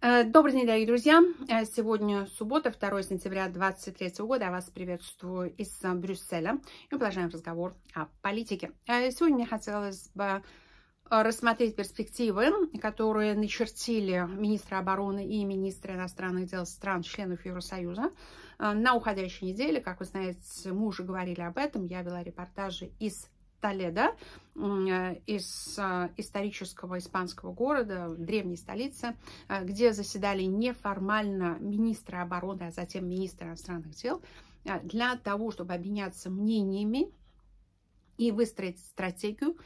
Э, добрый день, дорогие друзья! Э, сегодня суббота, 2 сентября 2023 года. Я вас приветствую из э, Брюсселя. И мы продолжаем разговор о политике. Сегодня мне хотелось бы рассмотреть перспективы, которые начертили министры обороны и министры иностранных дел стран, членов Евросоюза на уходящей неделе. Как вы знаете, мы уже говорили об этом. Я вела репортажи из Толедо, э, из э, исторического испанского города, древней столицы, э, где заседали неформально министры обороны, а затем министры иностранных дел, для того, чтобы обменяться мнениями и выстроить стратегию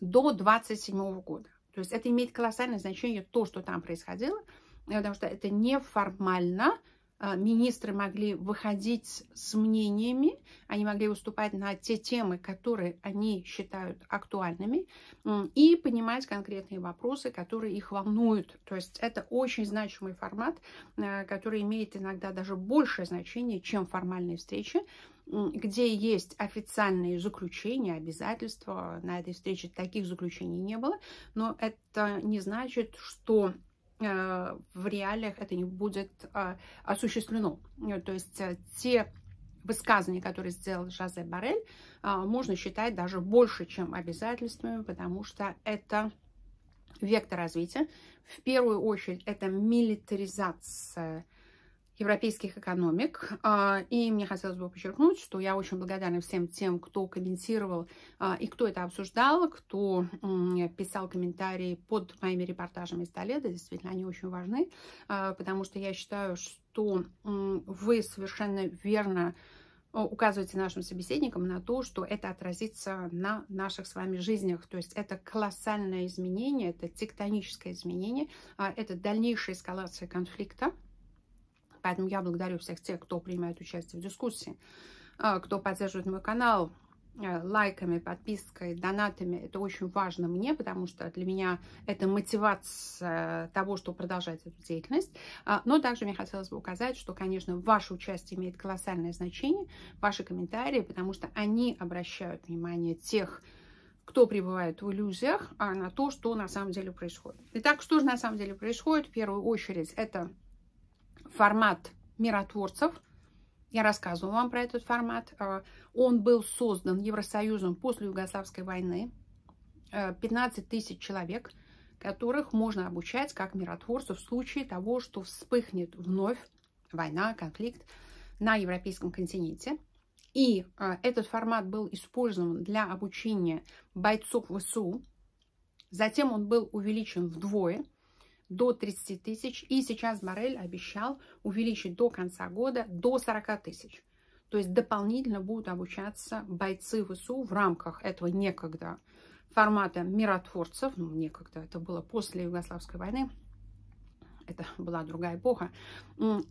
до 27 года. То есть это имеет колоссальное значение, то, что там происходило, потому что это неформально, а, министры могли выходить с мнениями, они могли выступать на те темы, которые они считают актуальными, и понимать конкретные вопросы, которые их волнуют. То есть это очень значимый формат, а, который имеет иногда даже большее значение, чем формальные встречи, где есть официальные заключения, обязательства. На этой встрече таких заключений не было, но это не значит, что в реалиях это не будет э, осуществлено. Э, то есть те высказывания, которые сделал Жозе Барель, можно считать даже больше, чем обязательствами, потому что это вектор развития. В первую очередь это милитаризация европейских экономик. А, и мне хотелось бы подчеркнуть, что я очень благодарна всем тем, кто комментировал а, и кто это обсуждал, кто писал комментарии под моими репортажами из Толеда. Действительно, они очень важны, а, потому что я считаю, что вы совершенно верно указываете нашим собеседникам на то, что это отразится на наших с вами жизнях. То есть это колоссальное изменение, это тектоническое изменение, это дальнейшая эскалация конфликта, Поэтому я благодарю всех тех, кто принимает участие в дискуссии, а, кто поддерживает мой канал э, лайками, подпиской, донатами. Это очень важно мне, потому что для меня это мотивация того, чтобы продолжать эту деятельность. А, но также мне хотелось бы указать, что, конечно, ваше участие имеет колоссальное значение, ваши комментарии, потому что они обращают внимание тех, кто пребывает в иллюзиях, а на то, что на самом деле происходит. Итак, что же на самом деле происходит? В первую очередь, это формат миротворцев. Я рассказывала вам про этот формат. Э, он был создан Евросоюзом после Югославской войны. 15 э, тысяч человек, которых можно обучать как миротворцев в случае того, что вспыхнет вновь война, конфликт на европейском континенте. И э, этот формат был использован для обучения бойцов ВСУ. Затем он был увеличен вдвое до 30 тысяч. И сейчас Барель обещал увеличить до конца года до 40 тысяч. То есть дополнительно будут обучаться бойцы ВСУ в рамках этого некогда формата миротворцев. Ну, некогда, это было после Югославской войны. Это была другая эпоха.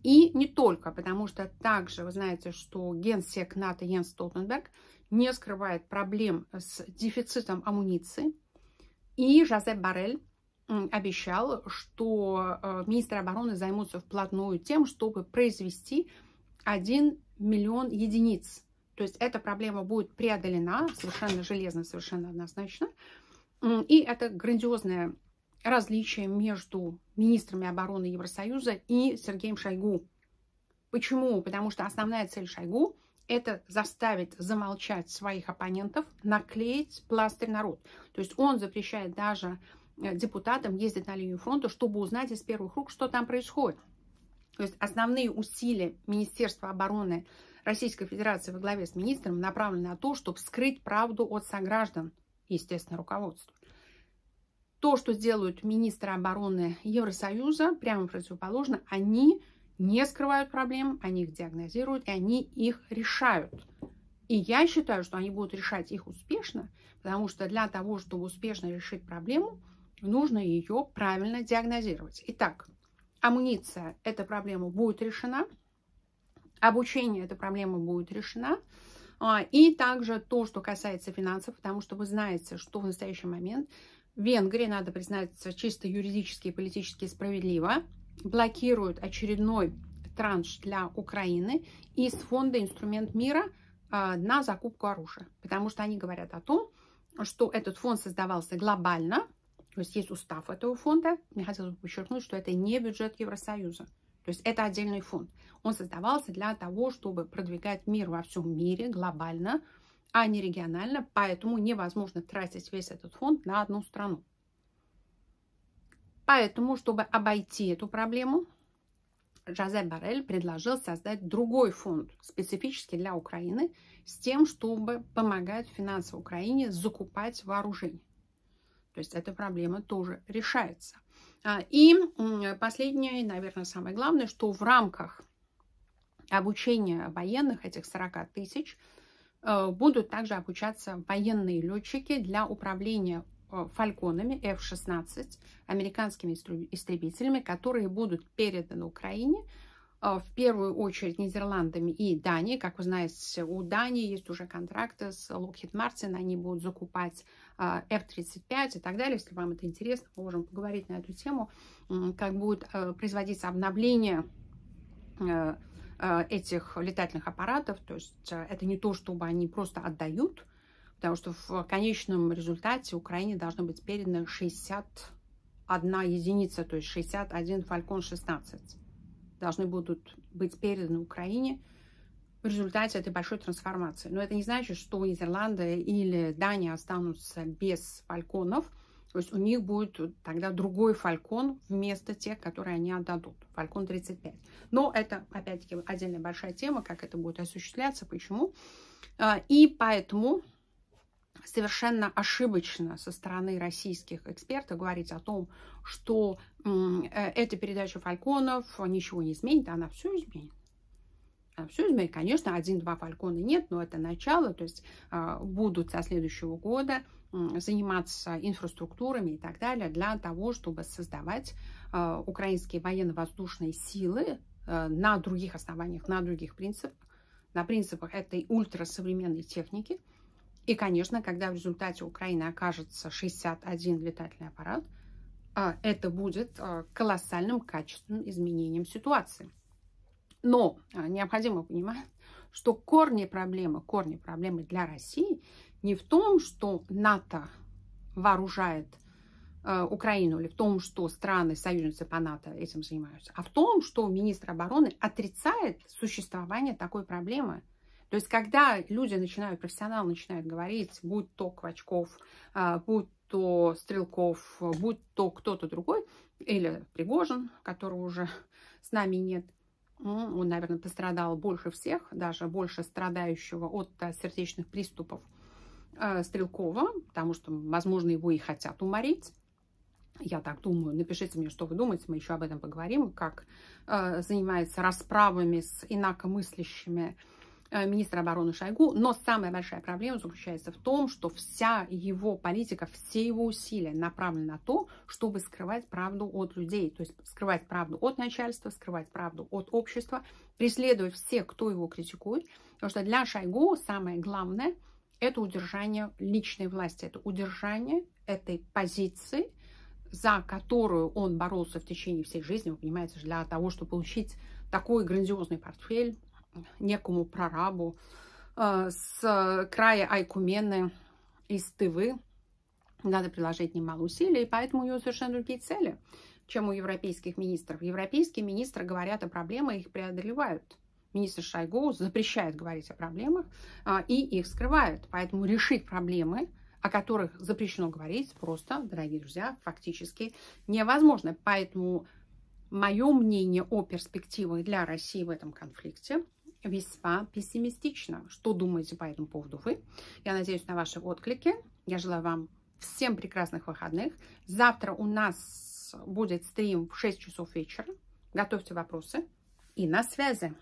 И не только, потому что также вы знаете, что генсек НАТО Йенс Столтенберг не скрывает проблем с дефицитом амуниции. И Жозеп Барель обещал, что э, министры обороны займутся вплотную тем, чтобы произвести 1 миллион единиц. То есть эта проблема будет преодолена совершенно железно, совершенно однозначно. И это грандиозное различие между министрами обороны Евросоюза и Сергеем Шойгу. Почему? Потому что основная цель Шойгу – это заставить замолчать своих оппонентов, наклеить пластырь народ. То есть он запрещает даже депутатам ездить на линию фронта, чтобы узнать из первых рук, что там происходит. То есть основные усилия Министерства обороны Российской Федерации во главе с министром направлены на то, чтобы скрыть правду от сограждан, естественно, руководства. То, что сделают министры обороны Евросоюза, прямо противоположно, они не скрывают проблем, они их диагнозируют, и они их решают. И я считаю, что они будут решать их успешно, потому что для того, чтобы успешно решить проблему, нужно ее правильно диагнозировать. Итак, амуниция, эта проблема будет решена, обучение, эта проблема будет решена, а, и также то, что касается финансов, потому что вы знаете, что в настоящий момент Венгрия, надо признать, чисто юридически и политически справедливо, блокирует очередной транш для Украины из фонда «Инструмент мира» а, на закупку оружия. Потому что они говорят о том, что этот фонд создавался глобально, То есть есть устав этого фонда. Мне хотелось бы подчеркнуть, что это не бюджет Евросоюза. То есть это отдельный фонд. Он создавался для того, чтобы продвигать мир во всем мире глобально, а не регионально. Поэтому невозможно тратить весь этот фонд на одну страну. Поэтому, чтобы обойти эту проблему, Жозе Барель предложил создать другой фонд, специфически для Украины, с тем, чтобы помогать финансово Украине закупать вооружение. То есть эта проблема тоже решается. А, и последнее, наверное, самое главное, что в рамках обучения военных, этих 40 тысяч, э, будут также обучаться военные летчики для управления э, фальконами F-16, американскими истребителями, которые будут переданы Украине а, в первую очередь Нидерландами и Данией. Как вы знаете, у Дании есть уже контракты с Lockheed Martin, они будут закупать F-35 и так далее. Если вам это интересно, мы можем поговорить на эту тему, как будет э, производиться обновление э, э, этих летательных аппаратов. То есть это не то, чтобы они просто отдают, потому что в конечном результате Украине должно быть передано 61 единица, то есть 61 Falcon 16 должны будут быть переданы Украине в результате этой большой трансформации. Но это не значит, что Нидерланды или Дания останутся без фальконов. То есть у них будет тогда другой фалькон вместо тех, которые они отдадут. Фалькон 35. Но это, опять-таки, отдельная большая тема, как это будет осуществляться, почему. А, и поэтому совершенно ошибочно со стороны российских экспертов говорить о том, что э, эта передача фальконов ничего не изменит, она все изменит. Все изменит. Конечно, один-два фалькона нет, но это начало, то есть э, будут со следующего года заниматься инфраструктурами и так далее для того, чтобы создавать э, украинские военно-воздушные силы на других основаниях, на других принципах, на принципах этой ультрасовременной техники – и, конечно, когда в результате Украины окажется 61 летательный аппарат, а, это будет а, колоссальным качественным изменением ситуации. Но а, необходимо понимать, что корни проблемы, корни проблемы для России не в том, что НАТО вооружает Украину или в том, что страны, союзницы по НАТО этим занимаются, а в том, что министр обороны отрицает существование такой проблемы. То есть, когда люди начинают, профессионалы начинают говорить, будь то Квачков, а, будь то Стрелков, будь то кто-то другой, или Пригожин, которого уже с нами нет, он, наверное, пострадал больше всех, даже больше страдающего от а, сердечных приступов а, Стрелкова, потому что, возможно, его и хотят уморить. Я так думаю. Напишите мне, что вы думаете. Мы еще об этом поговорим, как э, занимается расправами с инакомыслящими Э, министра обороны Шойгу. Но самая большая проблема заключается в том, что вся его политика, все его усилия направлены на то, чтобы скрывать правду от людей. То есть скрывать правду от начальства, скрывать правду от общества, преследовать всех, кто его критикует. Потому что для Шойгу самое главное – это удержание личной власти, это удержание этой позиции, за которую он боролся в течение всей жизни, вы понимаете, для того, чтобы получить такой грандиозный портфель, некому прорабу э, с края Айкумены из Тывы. Надо приложить немало усилий, поэтому у него совершенно другие цели, чем у европейских министров. Европейские министры говорят о проблемах, их преодолевают. Министр Шойгу запрещает говорить о проблемах а, и их скрывает. Поэтому решить проблемы, о которых запрещено говорить, просто, дорогие друзья, фактически невозможно. Поэтому мое мнение о перспективах для России в этом конфликте весьма пессимистично. Что думаете по этому поводу вы? Я надеюсь на ваши отклики. Я желаю вам всем прекрасных выходных. Завтра у нас будет стрим в 6 часов вечера. Готовьте вопросы и на связи.